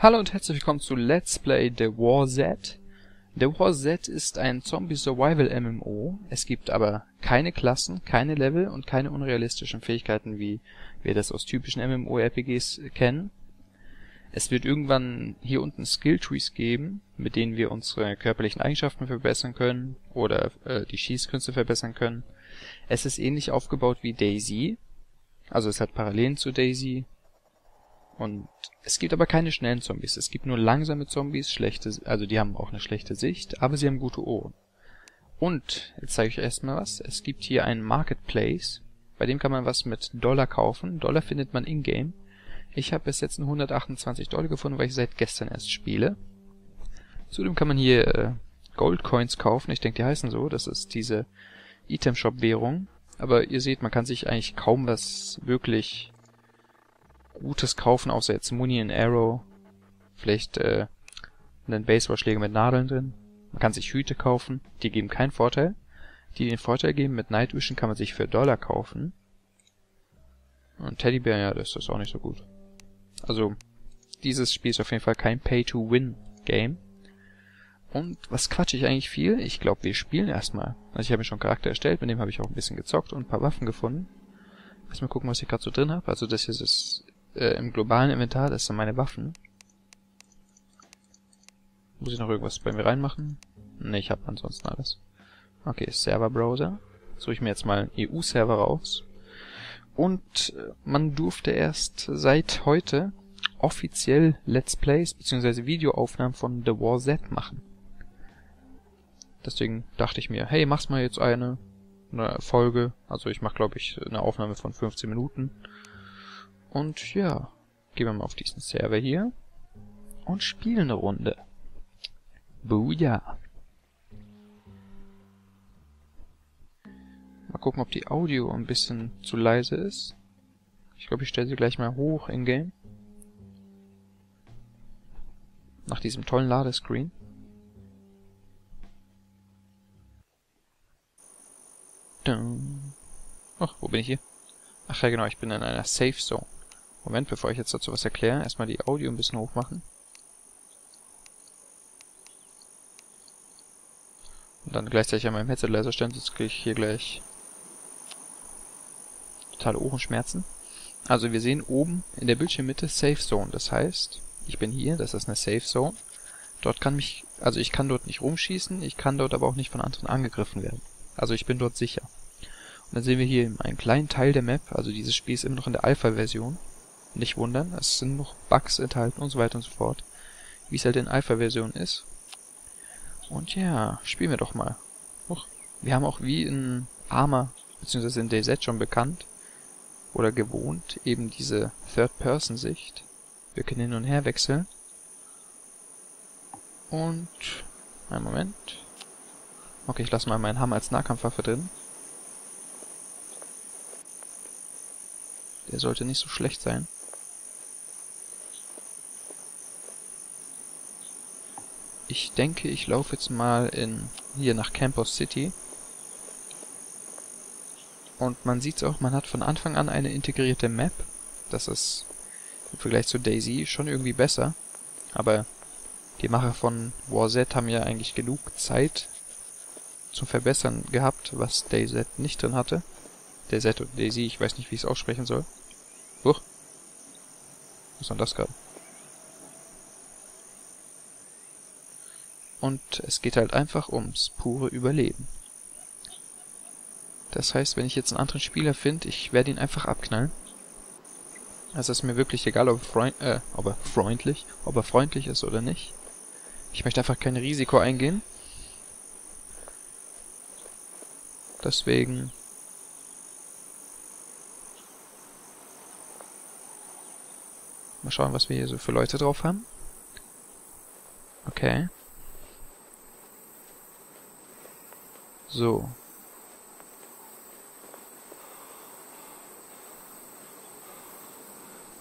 Hallo und herzlich willkommen zu Let's Play The War Z. The War Z ist ein Zombie-Survival-MMO. Es gibt aber keine Klassen, keine Level und keine unrealistischen Fähigkeiten, wie wir das aus typischen MMORPGs kennen. Es wird irgendwann hier unten Skilltrees geben, mit denen wir unsere körperlichen Eigenschaften verbessern können oder äh, die Schießkünste verbessern können. Es ist ähnlich aufgebaut wie DayZ, also es hat Parallelen zu DayZ. Und es gibt aber keine schnellen Zombies. Es gibt nur langsame Zombies, schlechte, also die haben auch eine schlechte Sicht, aber sie haben gute Ohren. Und, jetzt zeige ich euch erstmal was. Es gibt hier einen Marketplace, bei dem kann man was mit Dollar kaufen. Dollar findet man in-game. Ich habe bis jetzt nur 128 Dollar gefunden, weil ich seit gestern erst spiele. Zudem kann man hier äh, Goldcoins kaufen. Ich denke, die heißen so. Das ist diese Item-Shop-Währung. Aber ihr seht, man kann sich eigentlich kaum was wirklich Gutes kaufen, außer jetzt Muni and Arrow. Vielleicht äh, einen Baseballschläger mit Nadeln drin. Man kann sich Hüte kaufen. Die geben keinen Vorteil. Die den Vorteil geben, mit Night Vision kann man sich für Dollar kaufen. Und Teddybär, ja, das ist auch nicht so gut. Also, dieses Spiel ist auf jeden Fall kein Pay-to-Win-Game. Und was quatsche ich eigentlich viel? Ich glaube, wir spielen erstmal. Also ich habe mir schon einen Charakter erstellt, mit dem habe ich auch ein bisschen gezockt und ein paar Waffen gefunden. Lass mal gucken, was ich gerade so drin habe. Also das hier ist äh, im globalen Inventar, das sind meine Waffen. Muss ich noch irgendwas bei mir reinmachen? Ne, ich habe ansonsten alles. Okay, Server-Browser. Suche ich mir jetzt mal einen EU-Server raus. Und äh, man durfte erst seit heute offiziell Let's Plays bzw. Videoaufnahmen von The War Z machen. Deswegen dachte ich mir, hey, mach's mal jetzt eine, eine Folge. Also ich mache, glaube ich, eine Aufnahme von 15 Minuten. Und ja, gehen wir mal auf diesen Server hier und spielen eine Runde. Booyah. Mal gucken, ob die Audio ein bisschen zu leise ist. Ich glaube, ich stelle sie gleich mal hoch in Game. Nach diesem tollen Ladescreen. Ach, wo bin ich hier? Ach ja, genau, ich bin in einer Safe Zone. Moment, bevor ich jetzt dazu was erkläre, erstmal die Audio ein bisschen hoch machen. Und dann gleichzeitig an meinem Headset leiser stellen, sonst kriege ich hier gleich totale Ohrenschmerzen. Also wir sehen oben in der Bildschirmmitte Safe Zone. Das heißt, ich bin hier, das ist eine Safe Zone. Dort kann mich, also ich kann dort nicht rumschießen, ich kann dort aber auch nicht von anderen angegriffen werden. Also ich bin dort sicher. Und dann sehen wir hier einen kleinen Teil der Map, also dieses Spiel ist immer noch in der Alpha-Version. Nicht wundern, es sind noch Bugs enthalten und so weiter und so fort. Wie es halt in Alpha-Version ist. Und ja, spielen wir doch mal. Och, wir haben auch wie in Arma, beziehungsweise in DayZ schon bekannt, oder gewohnt, eben diese Third-Person-Sicht. Wir können hin und her wechseln. Und... Einen Moment. Okay, ich lasse mal meinen Hammer als Nahkampfwaffe drin. Der sollte nicht so schlecht sein. Ich denke, ich laufe jetzt mal in hier nach Campus City. Und man sieht's auch, man hat von Anfang an eine integrierte Map. Das ist im Vergleich zu Daisy schon irgendwie besser. Aber die Macher von War Z haben ja eigentlich genug Zeit zum Verbessern gehabt, was DayZ nicht drin hatte. DayZ und Daisy, ich weiß nicht, wie ich es aussprechen soll. Huch. Was war das gerade? Und es geht halt einfach ums pure Überleben. Das heißt, wenn ich jetzt einen anderen Spieler finde, ich werde ihn einfach abknallen. Also ist mir wirklich egal, ob freund äh, ob er freundlich, ob er freundlich ist oder nicht. Ich möchte einfach kein Risiko eingehen. Deswegen Mal schauen, was wir hier so für Leute drauf haben. Okay. So.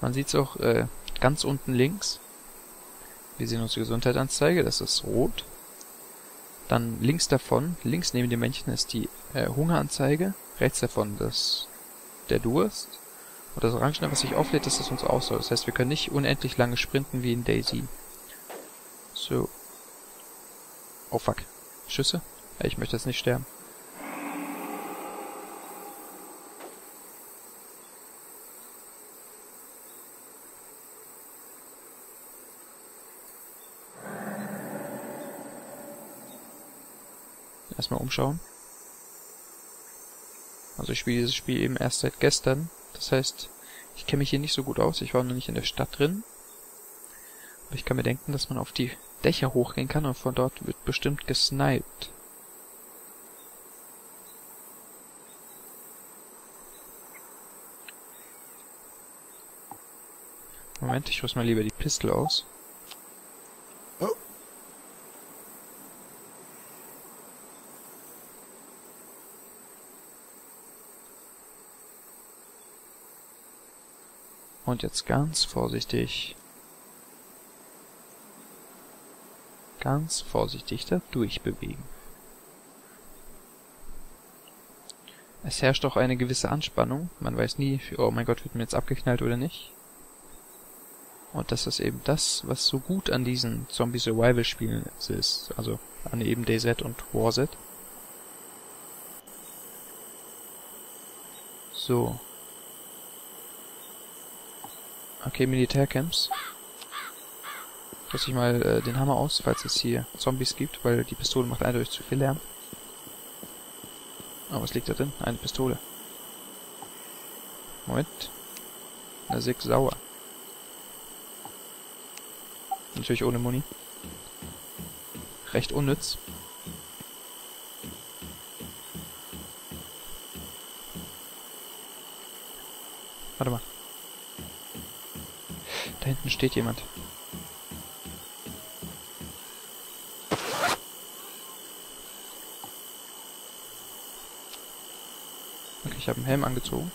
Man sieht es auch äh, ganz unten links. Wir sehen unsere Gesundheitsanzeige, das ist rot. Dann links davon, links neben dem Männchen ist die äh, Hungeranzeige, rechts davon das der Durst Und das Orange, was sich auflädt, ist das uns auch so. Das heißt, wir können nicht unendlich lange sprinten wie in Daisy. So. Oh fuck. Schüsse? Ich möchte jetzt nicht sterben. Erstmal umschauen. Also ich spiele dieses Spiel eben erst seit gestern. Das heißt, ich kenne mich hier nicht so gut aus. Ich war noch nicht in der Stadt drin. Aber ich kann mir denken, dass man auf die Dächer hochgehen kann und von dort wird bestimmt gesniped. Moment, ich rüste mal lieber die Pistole aus. Und jetzt ganz vorsichtig. Ganz vorsichtig da durchbewegen. Es herrscht auch eine gewisse Anspannung. Man weiß nie, oh mein Gott, wird mir jetzt abgeknallt oder nicht. Und das ist eben das, was so gut an diesen Zombie Survival Spielen ist. Also an eben DayZ und WarZ. So. Okay, Militärcamps. Lass ich mal äh, den Hammer aus, falls es hier Zombies gibt, weil die Pistole macht eindeutig zu viel Lärm. Oh, was liegt da drin? Eine Pistole. Moment. Eine Sig sauer. Natürlich ohne Muni. Recht unnütz. Warte mal. Da hinten steht jemand. Okay, ich habe einen Helm angezogen.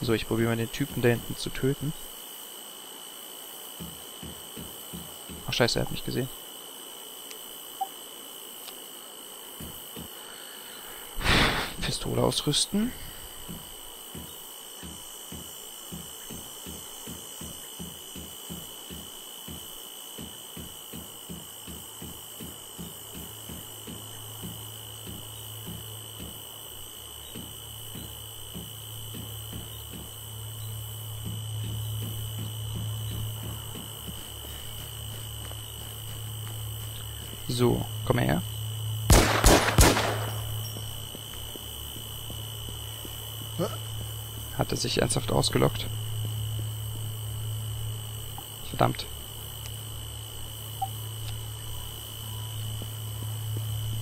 So, ich probiere mal den Typen da hinten zu töten. Ach scheiße, er hat mich gesehen. Pistole ausrüsten. So, komm her. Hat er sich ernsthaft ausgelockt? Verdammt.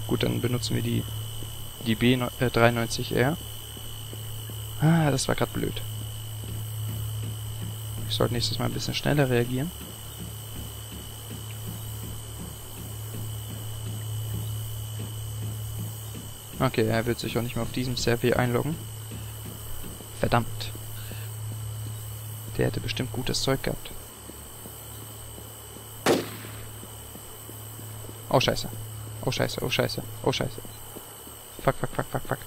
Gut, dann benutzen wir die, die B93R. Ah, das war gerade blöd. Ich sollte nächstes Mal ein bisschen schneller reagieren. Okay, er wird sich auch nicht mehr auf diesem Server einloggen. Verdammt. Der hätte bestimmt gutes Zeug gehabt. Oh scheiße. Oh scheiße, oh scheiße, oh scheiße. Fuck, fuck, fuck, fuck, fuck.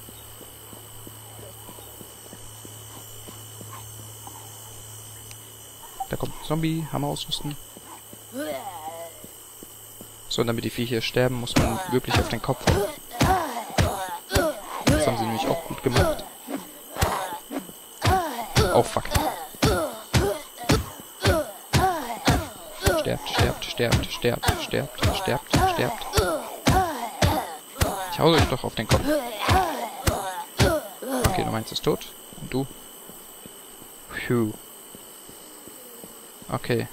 Da kommt ein Zombie, Hammer ausrüsten. So, damit die Viecher sterben, muss man wirklich auf den Kopf hauen. Das haben sie nämlich auch gut gemacht. Oh fuck. Sterbt, sterbt, sterbt, sterbt, sterbt, sterbt, sterbt. Ich hau euch doch auf den Kopf. Okay, du meinst ist tot. Und du? Phew. Okay.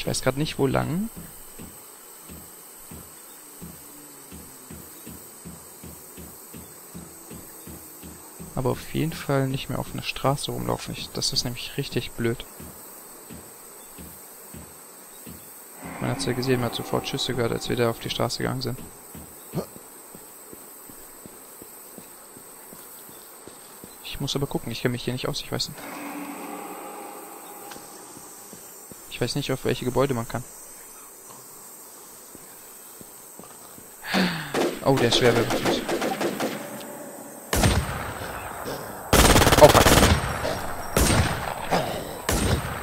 Ich weiß gerade nicht, wo lang. Aber auf jeden Fall nicht mehr auf einer Straße rumlaufen. Ich, das ist nämlich richtig blöd. Man hat es ja gesehen, man hat sofort Schüsse gehört, als wir da auf die Straße gegangen sind. Ich muss aber gucken, ich kenne mich hier nicht aus, ich weiß nicht. Ich weiß nicht, auf welche Gebäude man kann. Oh, der ist schwer bewaffnet. Oh, fuck.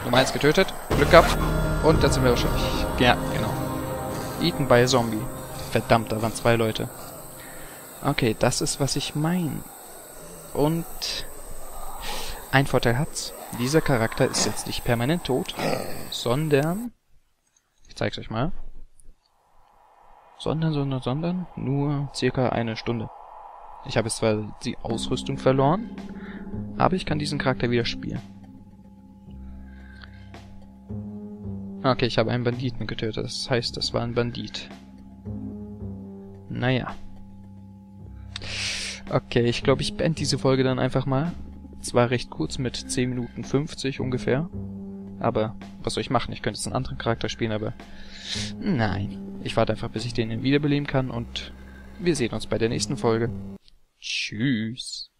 Nummer 1 getötet. Glück gehabt. Und dann sind wir wahrscheinlich... Ja, genau. Eaten by a Zombie. Verdammt, da waren zwei Leute. Okay, das ist, was ich meine. Und... Ein Vorteil hat's. Dieser Charakter ist jetzt nicht permanent tot, sondern... Ich zeig's euch mal. Sondern, sondern, sondern nur circa eine Stunde. Ich habe jetzt zwar die Ausrüstung verloren, aber ich kann diesen Charakter wieder spielen. Okay, ich habe einen Banditen getötet. Das heißt, das war ein Bandit. Naja. Okay, ich glaube, ich beende diese Folge dann einfach mal. Zwar recht kurz mit 10 Minuten 50 ungefähr. Aber was soll ich machen? Ich könnte jetzt einen anderen Charakter spielen, aber nein. Ich warte einfach, bis ich den wiederbeleben kann und wir sehen uns bei der nächsten Folge. Tschüss.